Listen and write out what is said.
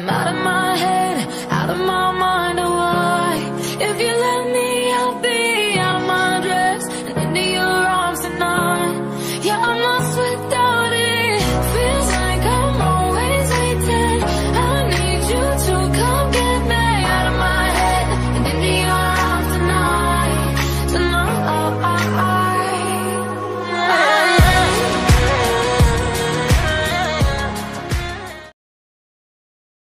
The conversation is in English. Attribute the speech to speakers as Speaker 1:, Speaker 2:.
Speaker 1: I'm out of my head.